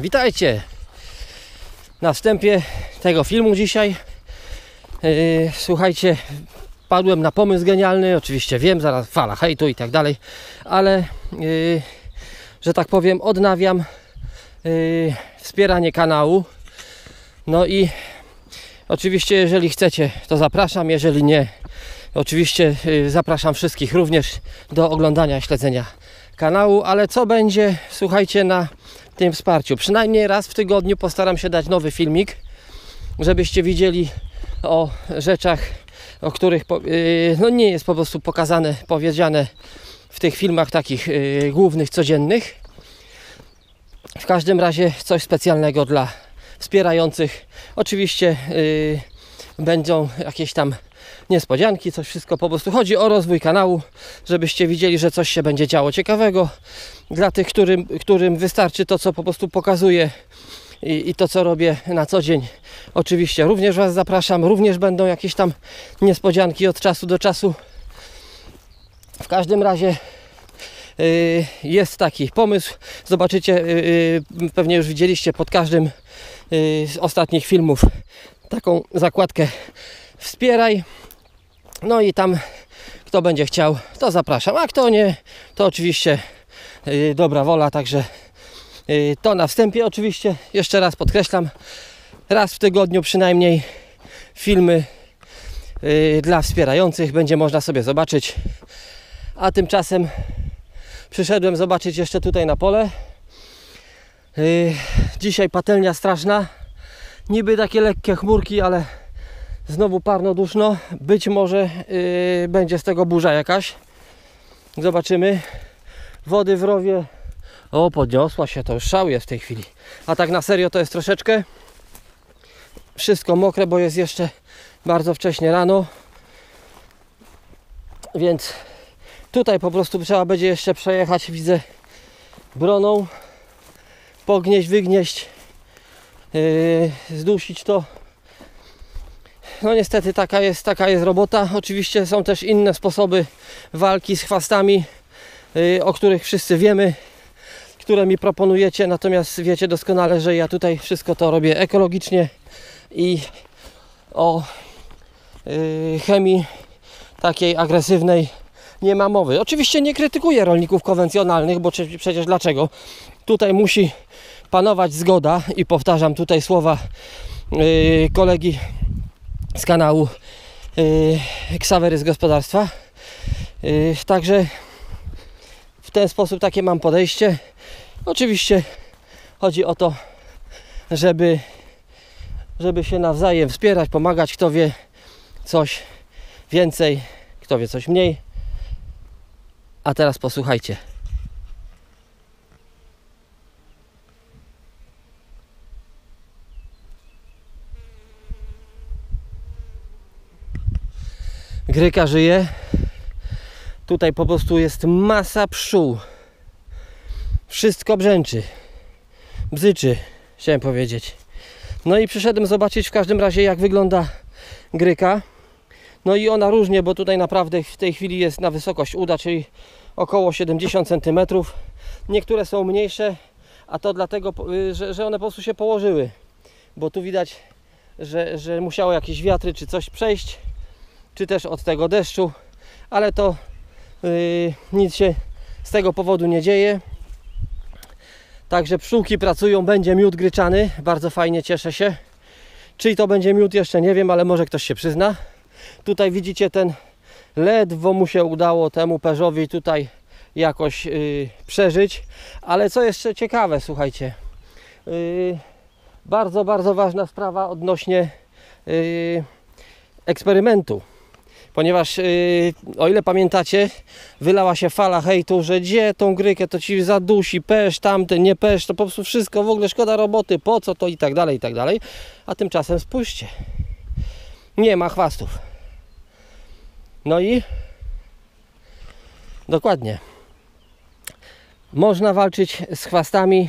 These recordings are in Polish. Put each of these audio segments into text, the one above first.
Witajcie na wstępie tego filmu dzisiaj. Yy, słuchajcie, padłem na pomysł genialny, oczywiście wiem, zaraz fala hejtu i tak dalej, ale yy, że tak powiem, odnawiam yy, wspieranie kanału. No i oczywiście, jeżeli chcecie, to zapraszam, jeżeli nie, oczywiście zapraszam wszystkich również do oglądania śledzenia kanału, ale co będzie, słuchajcie, na tym wsparciu. Przynajmniej raz w tygodniu postaram się dać nowy filmik, żebyście widzieli o rzeczach, o których yy, no nie jest po prostu pokazane, powiedziane w tych filmach takich yy, głównych, codziennych. W każdym razie coś specjalnego dla wspierających. Oczywiście yy, będą jakieś tam niespodzianki, coś wszystko po prostu chodzi o rozwój kanału, żebyście widzieli, że coś się będzie działo ciekawego. Dla tych, którym, którym wystarczy to, co po prostu pokazuję i, i to, co robię na co dzień. Oczywiście również Was zapraszam, również będą jakieś tam niespodzianki od czasu do czasu. W każdym razie yy, jest taki pomysł. Zobaczycie, yy, pewnie już widzieliście pod każdym yy, z ostatnich filmów taką zakładkę wspieraj. No i tam kto będzie chciał, to zapraszam. A kto nie, to oczywiście yy, dobra wola, także yy, to na wstępie oczywiście jeszcze raz podkreślam, raz w tygodniu przynajmniej filmy yy, dla wspierających będzie można sobie zobaczyć. A tymczasem przyszedłem zobaczyć jeszcze tutaj na pole. Yy, dzisiaj patelnia straszna. Niby takie lekkie chmurki, ale znowu parno duszno. Być może yy, będzie z tego burza jakaś. Zobaczymy. Wody w rowie. O, podniosła się, to już szał jest w tej chwili. A tak na serio to jest troszeczkę. Wszystko mokre, bo jest jeszcze bardzo wcześnie rano. Więc tutaj po prostu trzeba będzie jeszcze przejechać, widzę, broną. Pognieść, wygnieść, yy, zdusić to no niestety taka jest, taka jest robota. Oczywiście są też inne sposoby walki z chwastami, yy, o których wszyscy wiemy, które mi proponujecie, natomiast wiecie doskonale, że ja tutaj wszystko to robię ekologicznie i o yy, chemii takiej agresywnej nie ma mowy. Oczywiście nie krytykuję rolników konwencjonalnych, bo przecież dlaczego? Tutaj musi panować zgoda i powtarzam tutaj słowa yy, kolegi z kanału yy, Ksawery z gospodarstwa. Yy, także w ten sposób takie mam podejście. Oczywiście chodzi o to, żeby, żeby się nawzajem wspierać, pomagać. Kto wie coś więcej, kto wie coś mniej. A teraz posłuchajcie. Gryka żyje. Tutaj po prostu jest masa pszczół. Wszystko brzęczy. Bzyczy, chciałem powiedzieć. No i przyszedłem zobaczyć w każdym razie jak wygląda gryka. No i ona różnie, bo tutaj naprawdę w tej chwili jest na wysokość uda, czyli około 70 cm. Niektóre są mniejsze, a to dlatego, że, że one po prostu się położyły. Bo tu widać, że, że musiało jakieś wiatry czy coś przejść czy też od tego deszczu, ale to yy, nic się z tego powodu nie dzieje. Także pszczółki pracują, będzie miód gryczany, bardzo fajnie, cieszę się. Czy to będzie miód jeszcze nie wiem, ale może ktoś się przyzna. Tutaj widzicie ten ledwo mu się udało temu perzowi tutaj jakoś yy, przeżyć. Ale co jeszcze ciekawe, słuchajcie. Yy, bardzo, bardzo ważna sprawa odnośnie yy, eksperymentu ponieważ yy, o ile pamiętacie, wylała się fala hejtu, że gdzie tą grykę to ci zadusi, pesz, tamten, nie pesz, to po prostu wszystko, w ogóle szkoda roboty, po co to i tak dalej, i tak dalej. A tymczasem spójrzcie, nie ma chwastów. No i dokładnie. Można walczyć z chwastami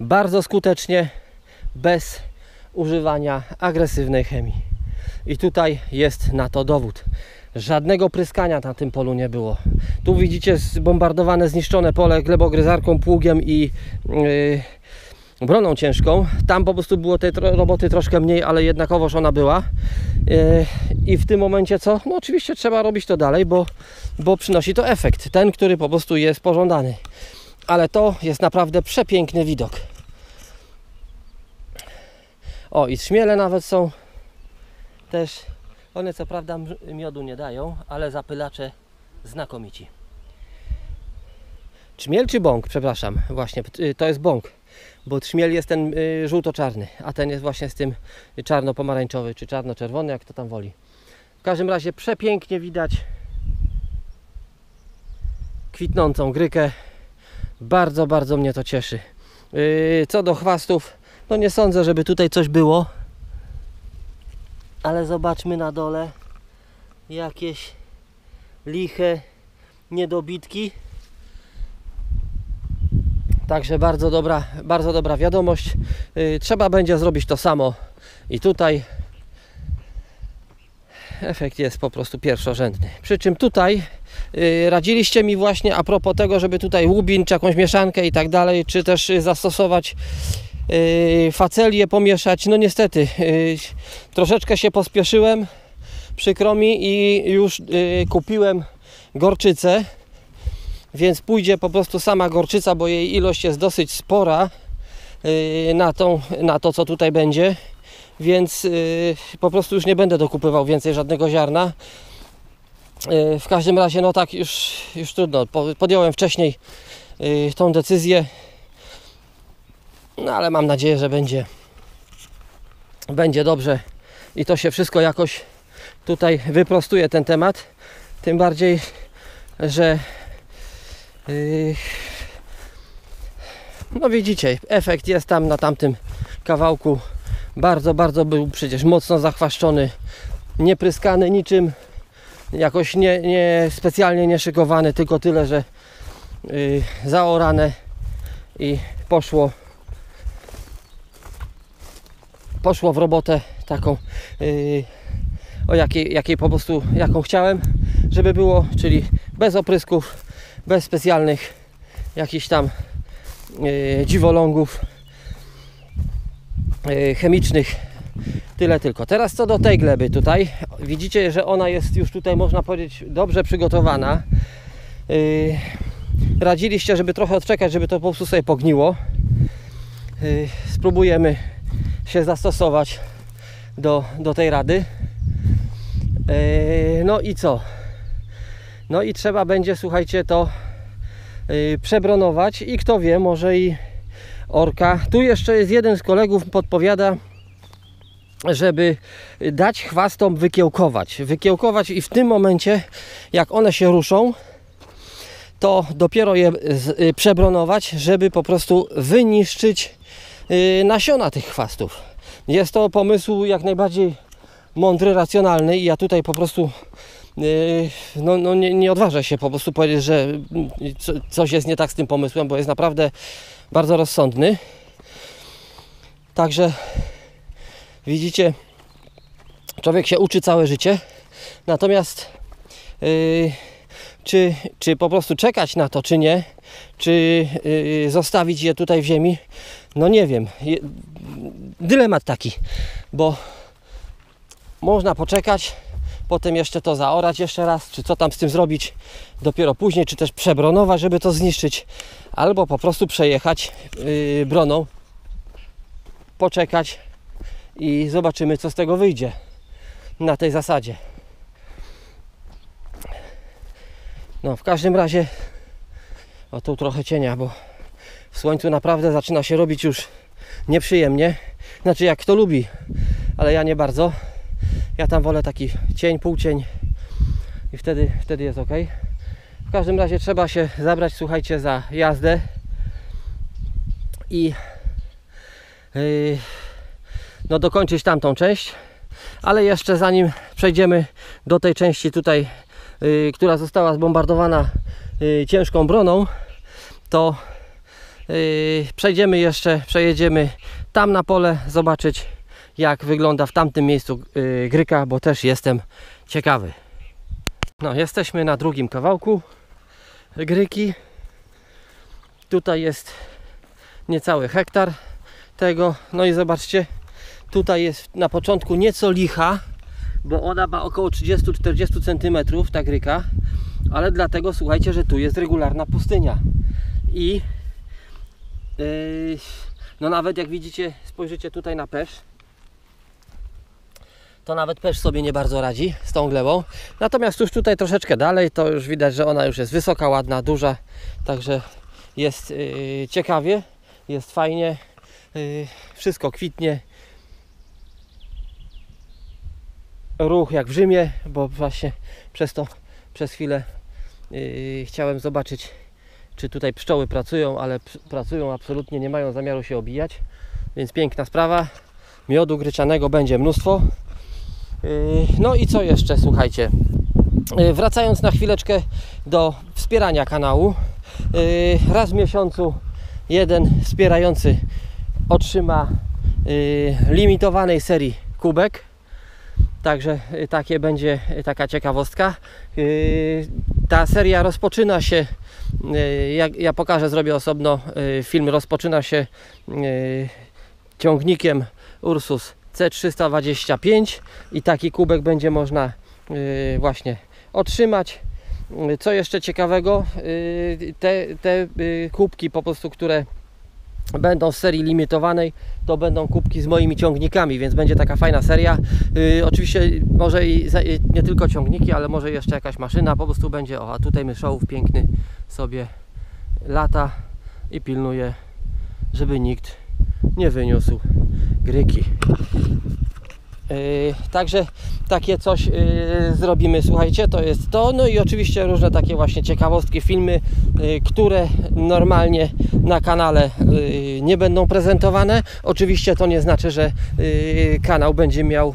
bardzo skutecznie, bez używania agresywnej chemii. I tutaj jest na to dowód. Żadnego pryskania na tym polu nie było. Tu widzicie zbombardowane, zniszczone pole glebogryzarką, pługiem i yy, broną ciężką. Tam po prostu było tej roboty troszkę mniej, ale jednakowoż ona była. Yy, I w tym momencie co? No oczywiście trzeba robić to dalej, bo, bo przynosi to efekt. Ten, który po prostu jest pożądany. Ale to jest naprawdę przepiękny widok. O, i trzmiele nawet są też. One co prawda miodu nie dają, ale zapylacze znakomici. Trzmiel czy bąk? Przepraszam, właśnie, y, to jest bąk, bo trzmiel jest ten y, żółto-czarny, a ten jest właśnie z tym czarno-pomarańczowy, czy czarno-czerwony, jak to tam woli. W każdym razie przepięknie widać kwitnącą grykę. Bardzo, bardzo mnie to cieszy. Yy, co do chwastów, no nie sądzę, żeby tutaj coś było. Ale zobaczmy na dole jakieś liche niedobitki. Także bardzo dobra, bardzo dobra wiadomość. Yy, trzeba będzie zrobić to samo i tutaj. Efekt jest po prostu pierwszorzędny. Przy czym tutaj yy, radziliście mi właśnie a propos tego, żeby tutaj łubin, czy jakąś mieszankę i tak dalej, czy też yy, zastosować facelię, pomieszać. No niestety, yy, troszeczkę się pospieszyłem, przykro mi i już yy, kupiłem gorczycę, więc pójdzie po prostu sama gorczyca, bo jej ilość jest dosyć spora na, tą, na to, co tutaj będzie, więc po prostu już nie będę dokupywał więcej żadnego ziarna. W każdym razie, no tak, już, już trudno. Po- Podjąłem wcześniej tą decyzję, no ale mam nadzieję, że będzie, będzie dobrze i to się wszystko jakoś tutaj wyprostuje ten temat. Tym bardziej, że yy, no widzicie, efekt jest tam na tamtym kawałku. Bardzo, bardzo był przecież mocno zachwaszczony, niepryskany niczym, jakoś nie, nie specjalnie nie szykowany, tylko tyle, że yy, zaorane i poszło poszło w robotę taką yy, o jakiej, jakiej po prostu jaką chciałem, żeby było, czyli bez oprysków, bez specjalnych jakichś tam yy, dziwolągów yy, chemicznych. Tyle tylko. Teraz co do tej gleby tutaj, widzicie, że ona jest już tutaj można powiedzieć dobrze przygotowana. Yy, radziliście, żeby trochę odczekać, żeby to po prostu sobie pogniło. Yy, spróbujemy się zastosować do, do tej rady. Yy, no i co? No i trzeba będzie, słuchajcie, to yy, przebronować i kto wie, może i orka. Tu jeszcze jest jeden z kolegów podpowiada, żeby dać chwastom wykiełkować. Wykiełkować i w tym momencie, jak one się ruszą, to dopiero je y, przebronować, żeby po prostu wyniszczyć nasiona tych chwastów. Jest to pomysł jak najbardziej mądry, racjonalny i ja tutaj po prostu y, no, no nie, nie odważę się po prostu powiedzieć, że co, coś jest nie tak z tym pomysłem, bo jest naprawdę bardzo rozsądny. Także widzicie, człowiek się uczy całe życie, natomiast yy, czy, czy po prostu czekać na to, czy nie, czy yy, zostawić je tutaj w ziemi, no nie wiem. Dylemat taki, bo można poczekać, potem jeszcze to zaorać jeszcze raz, czy co tam z tym zrobić dopiero później, czy też przebronować, żeby to zniszczyć, albo po prostu przejechać yy, broną, poczekać i zobaczymy, co z tego wyjdzie na tej zasadzie. No, w każdym razie, o tu trochę cienia, bo w słońcu naprawdę zaczyna się robić już nieprzyjemnie. Znaczy, jak kto lubi, ale ja nie bardzo. Ja tam wolę taki cień, półcień i wtedy, wtedy jest ok. W każdym razie trzeba się zabrać, słuchajcie, za jazdę i yy, no, dokończyć tamtą część. Ale jeszcze zanim przejdziemy do tej części tutaj, yy, która została zbombardowana ciężką broną, to yy, przejdziemy jeszcze, przejedziemy tam na pole, zobaczyć jak wygląda w tamtym miejscu yy, gryka, bo też jestem ciekawy. No, jesteśmy na drugim kawałku gryki. Tutaj jest niecały hektar. tego. No i zobaczcie, tutaj jest na początku nieco licha, bo ona ma około 30-40 cm, ta gryka, ale dlatego słuchajcie, że tu jest regularna pustynia. I yy, no nawet jak widzicie, spojrzycie tutaj na pesz, to nawet pesz sobie nie bardzo radzi z tą glebą. Natomiast już tutaj troszeczkę dalej, to już widać, że ona już jest wysoka, ładna, duża, także jest yy, ciekawie, jest fajnie, yy, wszystko kwitnie. Ruch jak w Rzymie, bo właśnie przez to przez chwilę yy, chciałem zobaczyć, czy tutaj pszczoły pracują, ale pracują absolutnie, nie mają zamiaru się obijać, więc piękna sprawa. Miodu gryczanego będzie mnóstwo. Yy, No i co jeszcze, słuchajcie. Yy, Wracając na chwileczkę do wspierania kanału. Yy, Raz w miesiącu jeden wspierający otrzyma limitowanej serii kubek. Także yy, takie będzie yy, taka ciekawostka. Yy, Ta seria rozpoczyna się, ja pokażę, zrobię osobno film, rozpoczyna się ciągnikiem Ursus C325 i taki kubek będzie można właśnie otrzymać. Co jeszcze ciekawego, te, te kubki po prostu, które będą z serii limitowanej, to będą kubki z moimi ciągnikami, więc będzie taka fajna seria. Yy, oczywiście może i i nie tylko ciągniki, ale może jeszcze jakaś maszyna po prostu będzie. O, a tutaj myszołów piękny sobie lata i pilnuje, żeby nikt nie wyniósł gryki. Yy, także takie coś yy, zrobimy, słuchajcie, to jest to. No i oczywiście różne takie właśnie ciekawostki, filmy, yy, które normalnie na kanale nie będą prezentowane. Oczywiście to nie znaczy, że kanał będzie miał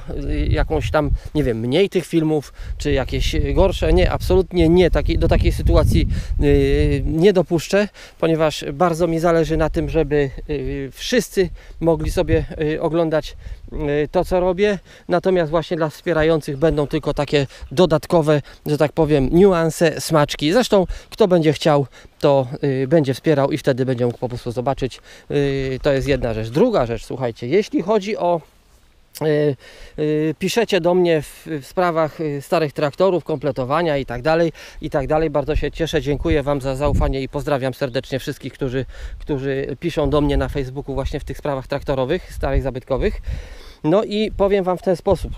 jakąś tam, nie wiem, mniej tych filmów, czy jakieś gorsze. Nie, absolutnie nie. Do takiej sytuacji nie dopuszczę, ponieważ bardzo mi zależy na tym, żeby wszyscy mogli sobie oglądać to, co robię. Natomiast właśnie dla wspierających będą tylko takie dodatkowe, że tak powiem, niuanse, smaczki. Zresztą kto będzie chciał, to y, będzie wspierał i wtedy będzie mógł po prostu zobaczyć. Y, to jest jedna rzecz. Druga rzecz, słuchajcie, jeśli chodzi o y, y, piszecie do mnie w, w sprawach y, starych traktorów, kompletowania i tak dalej, i tak dalej. Bardzo się cieszę, dziękuję Wam za zaufanie i pozdrawiam serdecznie wszystkich, którzy, którzy piszą do mnie na Facebooku właśnie w tych sprawach traktorowych, starych, zabytkowych. No i powiem Wam w ten sposób.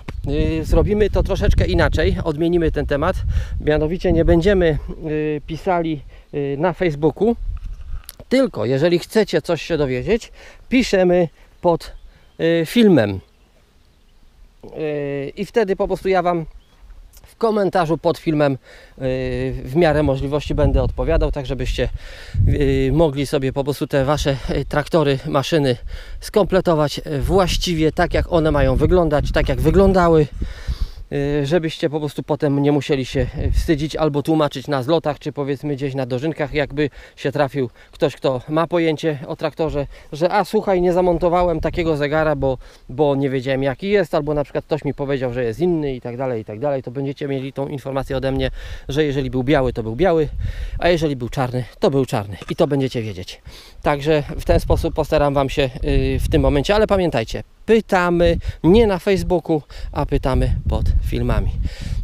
Zrobimy to troszeczkę inaczej, odmienimy ten temat. Mianowicie nie będziemy pisali na Facebooku, tylko jeżeli chcecie coś się dowiedzieć, piszemy pod filmem. Yy, I wtedy po prostu ja Wam w komentarzu pod filmem yy, w miarę możliwości będę odpowiadał, tak żebyście yy, mogli sobie po prostu te Wasze traktory, maszyny skompletować właściwie tak, jak one mają wyglądać, tak jak wyglądały, żebyście po prostu potem nie musieli się yy, wstydzić albo tłumaczyć na zlotach, czy powiedzmy gdzieś na dożynkach, jakby się trafił ktoś, kto ma pojęcie o traktorze, że a słuchaj, nie zamontowałem takiego zegara, bo, bo nie wiedziałem jaki jest, albo na przykład ktoś mi powiedział, że jest inny i tak dalej, i tak dalej, to będziecie mieli tą informację ode mnie, że jeżeli był biały, to był biały, a jeżeli był czarny, to był czarny i to będziecie wiedzieć. Także w ten sposób postaram Wam się yy, w tym momencie, ale pamiętajcie, pytamy nie na Facebooku, a pytamy pod filmami.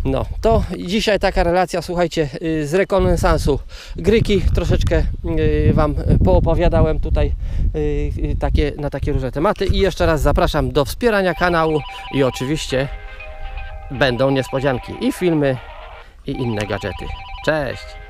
No, to dzisiaj taka relacja, słuchajcie, yy, z rekonesansu Gryki. Troszeczkę yy, Wam poopowiadałem tutaj yy, takie, na takie różne tematy i jeszcze raz zapraszam do wspierania kanału i oczywiście będą niespodzianki i filmy i inne gadżety. Cześć!